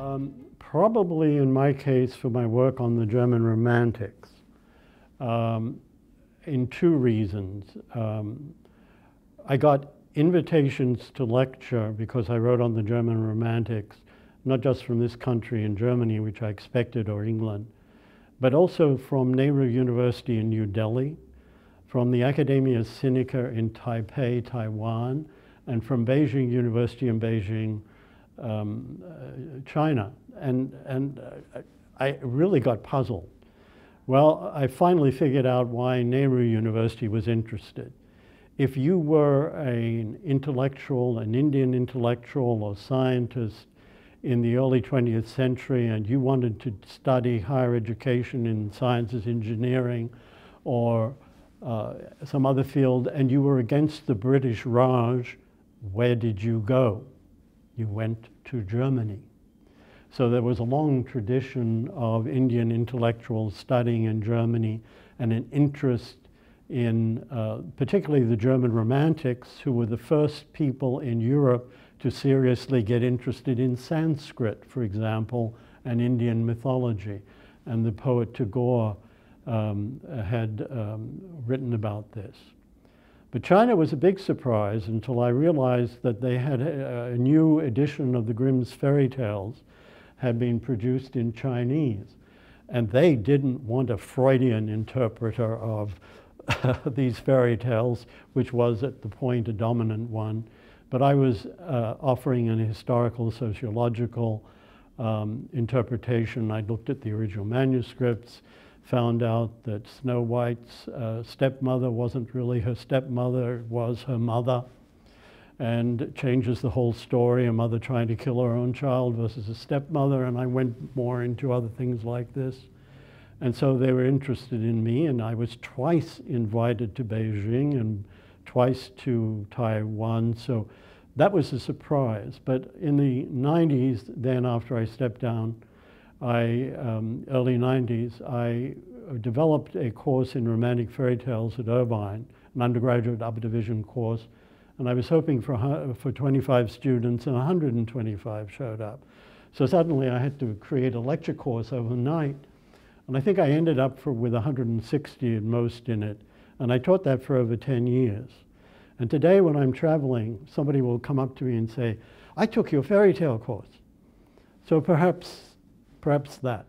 Um, probably in my case for my work on the German Romantics, um, in two reasons. Um, I got invitations to lecture because I wrote on the German Romantics, not just from this country in Germany, which I expected, or England, but also from Nehru University in New Delhi, from the Academia Sinica in Taipei, Taiwan, and from Beijing University in Beijing, um, uh, China. And, and I really got puzzled. Well, I finally figured out why Nehru University was interested. If you were an intellectual, an Indian intellectual or scientist in the early 20th century and you wanted to study higher education in sciences, engineering, or uh, some other field, and you were against the British Raj, where did you go? You went to Germany. So there was a long tradition of Indian intellectuals studying in Germany and an interest in uh, particularly the German Romantics, who were the first people in Europe to seriously get interested in Sanskrit, for example, and Indian mythology. And the poet Tagore um, had um, written about this. But China was a big surprise until I realized that they had a, a new edition of the Grimm's fairy tales had been produced in Chinese. And they didn't want a Freudian interpreter of these fairy tales, which was at the point a dominant one. But I was uh, offering an historical, sociological um, interpretation. I looked at the original manuscripts, found out that Snow White's uh, stepmother wasn't really her stepmother, it was her mother, and it changes the whole story, a mother trying to kill her own child versus a stepmother, and I went more into other things like this. And so they were interested in me, and I was twice invited to Beijing and twice to Taiwan. So that was a surprise. But in the 90s, then after I stepped down, I, um, early 90s, I developed a course in romantic fairy tales at Irvine, an undergraduate upper division course, and I was hoping for, for 25 students, and 125 showed up. So suddenly I had to create a lecture course overnight, and I think I ended up for, with 160 at most in it, and I taught that for over 10 years. And today when I'm traveling, somebody will come up to me and say, I took your fairy tale course. So perhaps perhaps that.